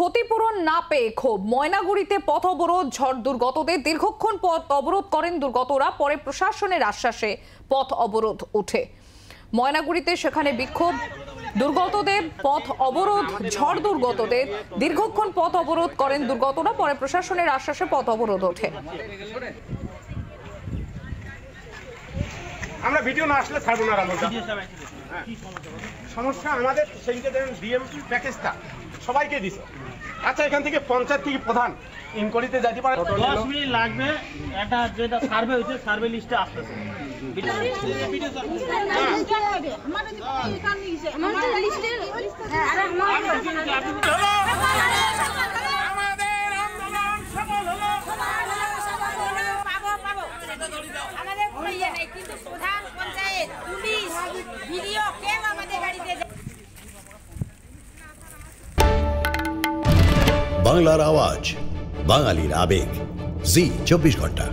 ক্ষতিপূরণ না পেয়ে ক্ষোভ। ময়নাগুড়িতে পথ অবরোধ, ঝড় দুর্গতদের দীর্ঘক্ষণ পথ অবরোধ করেন দুর্গতরা, পরে প্রশাসনের আশ্বাসে পথ অবরোধ ওঠে। ময়নাগুড়িতে সেখানে বিক্ষোভ। দুর্গতদের পথ অবরোধ, ঝড় দুর্গতদের দীর্ঘক্ষণ পথ অবরোধ করেন দুর্গতরা, পরে প্রশাসনের আশ্বাসে পথ অবরোধ ওঠে। আমরা ভিডিও না আসলে ছাড়বো না সমস্যা আমাদের সেইটা দেন ডিএম প্যাকেজটা সবাইকে দিছে। আচ্ছা এখান থেকে পঞ্চায়েত থেকে প্রধান? ইনকোয়ারিতে যাইতে পারে? দশ মিনিট লাগবে। একটা যেটা সার্ভে হয়েছে সার্ভে লিস্টে আসতেছে। আমাদের কিন্তু প্রধান পঞ্চায়েত বাংলার আওয়াজ বাঙালির আবেগ। জি চব্বিশ ঘণ্টা।